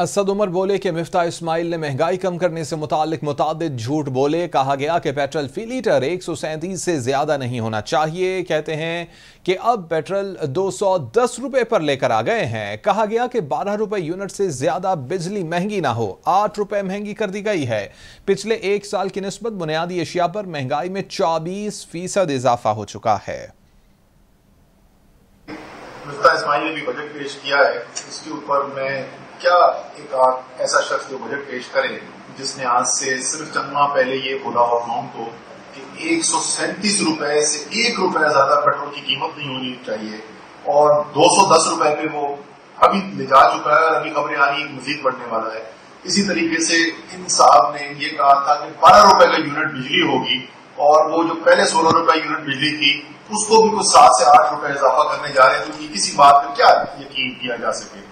असद उमर बोले कि मिफ्ता इस्माइल ने महँगाई कम करने से मुतालिक मुताद झूठ बोले। कहा गया कि पेट्रोल फ़ी लीटर एक सौ सैंतीस से ज़्यादा नहीं होना चाहिए। कहते हैं कि अब पेट्रोल दो सौ दस रुपए पर लेकर आ गए हैं। कहा गया कि बारह रुपए यूनिट से ज़्यादा बिजली महँगी ना हो। आठ रुपए महँगी कर दी गई है। पिछले एक साल की नस्बत बुनियादी अशिया पर महँगाई में चौबीस फ़ीसद इजाफा हो चुका है। मुफ्ता इस्माइल ने भी बजट पेश किया है। इसके ऊपर मैं क्या एक ऐसा शख्स जो बजट पेश करे, जिसने आज से सिर्फ़ चंद माह पहले ये बोला हो कौम को कि एक सौ सैंतीस रुपए से एक रुपए ज़्यादा पेट्रोल की कीमत नहीं होनी चाहिए और दो सौ दस रुपए पे वो अभी ले जा चुका है और अभी खबरें आ रही मजीद बढ़ने वाला है। इसी तरीके से इन साहब ने ये कहा था कि बारह रुपए का यूनिट बिजली होगी और वो जो पहले सोलह रुपए यूनिट बिजली थी, उसको भी कुछ सात से आठ रुपए इजाफा करने जा रहे हैं तो किसी बात पर क्या यकीन किया जा सके?